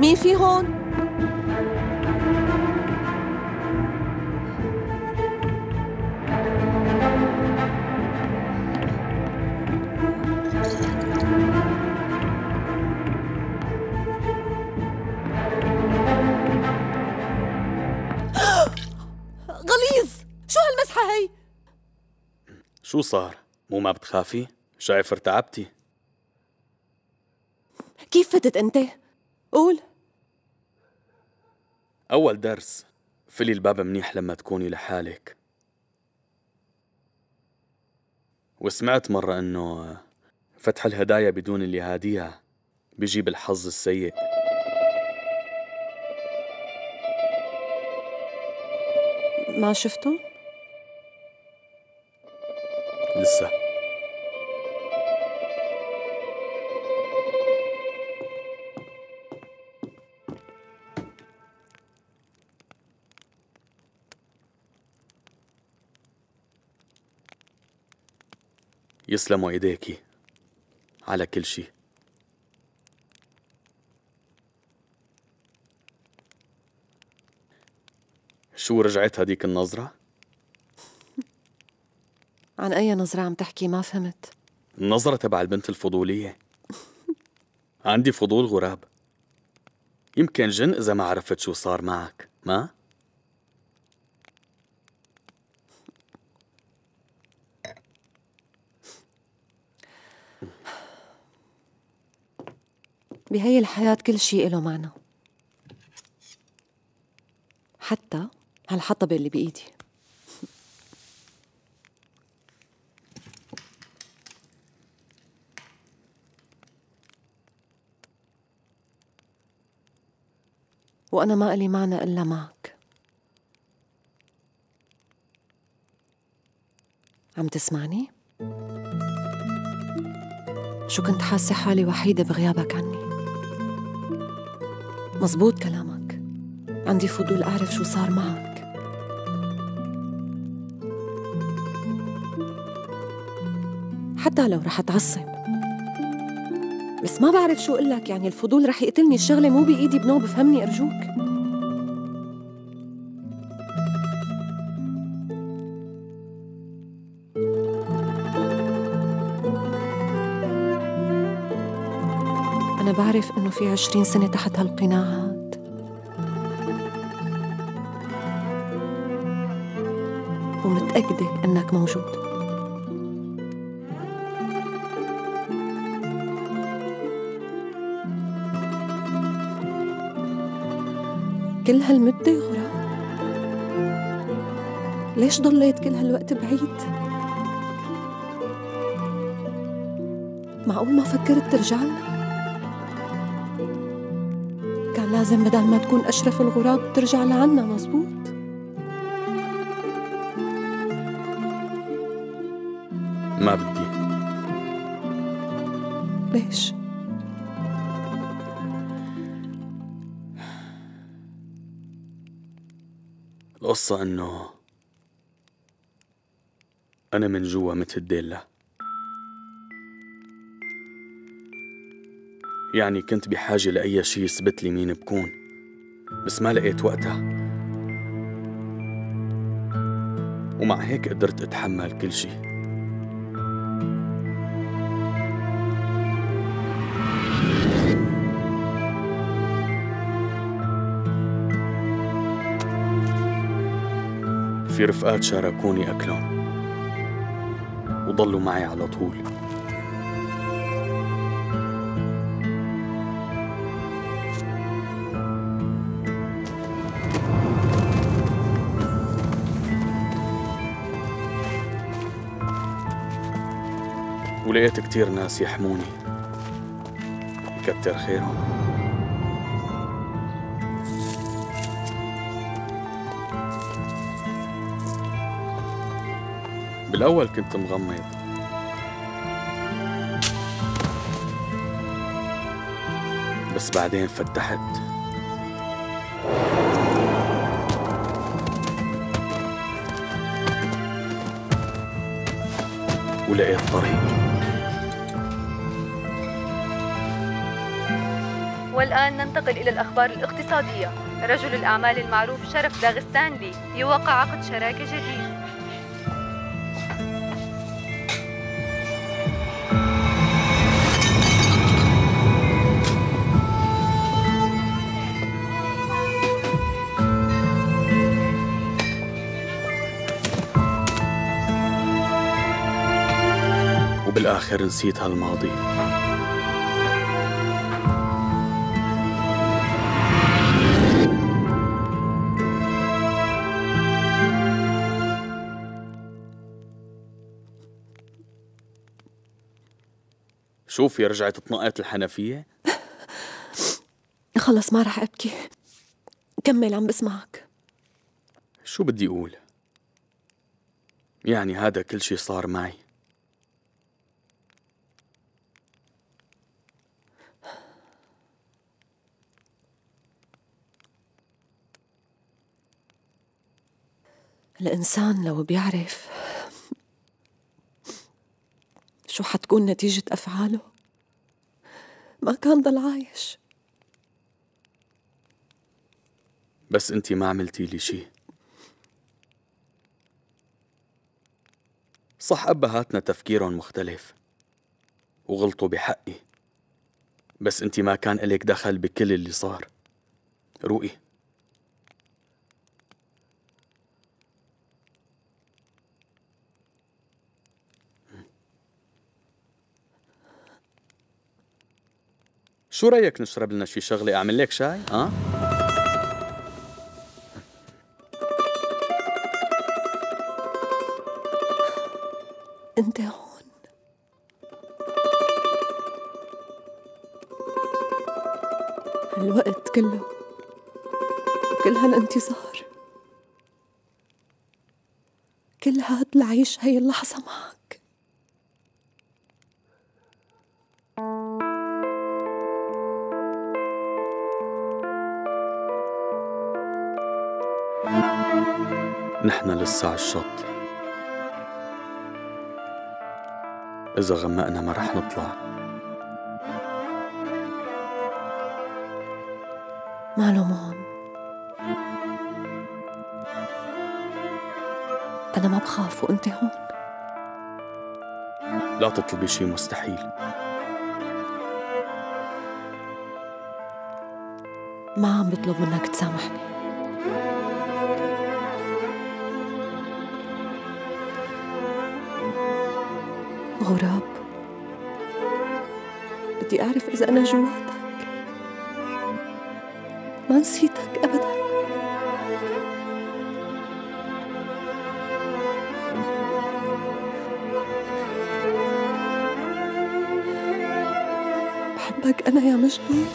مين في هون؟ غليظ شو هالمسحة هي؟ شو صار؟ مو ما بتخافي؟ شايف ارتعبتي كيف فتت أنت؟ قول أول درس فلي الباب منيح لما تكوني لحالك وسمعت مرة إنه فتح الهدايا بدون اللي هاديها بيجيب الحظ السيء ما شفتهم؟ يسلموا إيديكي على كل شي شو رجعت هديك النظرة؟ عن أي نظرة عم تحكي؟ ما فهمت. النظرة تبع البنت الفضولية. عندي فضول غراب. يمكن جن إذا ما عرفت شو صار معك ما؟ بهي الحياة كل شيء له معنى. حتى هالحطبة اللي بإيدي. وأنا ما إلي معنى إلا معك. عم تسمعني؟ شو كنت حاسة حالي وحيدة بغيابك عني؟ مزبوط كلامك. عندي فضول أعرف شو صار معك. حتى لو رح أتعصب. بس ما بعرف شو أقول لك يعني الفضول رح يقتلني الشغلة مو بإيدي بنوب بفهمني أرجوك. أنا بعرف إنه في عشرين سنة تحت هالقناعات ومتأكدة إنك موجود كل هالمدة غراب ليش ضليت كل هالوقت بعيد؟ معقول ما فكرت ترجع لنا؟ لازم بدل ما تكون أشرف الغراب ترجع لعنا مزبوط ما بدي. ليش؟ القصة إنه أنا من جوا مثل الديلة يعني كنت بحاجة لأي شي يثبت لي مين بكون بس ما لقيت وقتها. ومع هيك قدرت أتحمل كل شي. في رفقات شاركوني أكلهم وضلوا معي على طول. ولقيت كتير ناس يحموني. يكتر خيرهم. بالأول كنت مغمض. بس بعدين فتحت. ولقيت طريقي. والآن ننتقل إلى الأخبار الاقتصادية. رجل الأعمال المعروف شرف داغستانلي يوقع عقد شراكة جديد وبالآخر نسيت هالماضي. شوفي رجعت تنقط الحنفية. خلص ما رح أبكي. كمل عم بسمعك. شو بدي أقول؟ يعني هذا كل شي صار معي. الإنسان لو بيعرف شو حتكون نتيجة أفعاله؟ ما كان ضل عايش. بس انتي ما عملتي لي شي صح أبهاتنا تفكيرهم مختلف وغلطوا بحقي. بس انتي ما كان إلك دخل بكل اللي صار. روقي. شو رأيك نشرب لنا شي شغلة أعمل لك شاي؟ ها؟ أنت هون هالوقت كله وكل هالانتظار كل هاد لعيش هاي اللحظة معك نحن لسه على الشط. إذا غمقنا ما رح نطلع. ماله مهم. أنا ما بخاف وأنت هون. لا تطلبي شي مستحيل. ما عم بطلب منك تسامحني. غراب بدي أعرف إذا أنا جواتك ما نسيتك أبدا. بحبك أنا يا مجنون.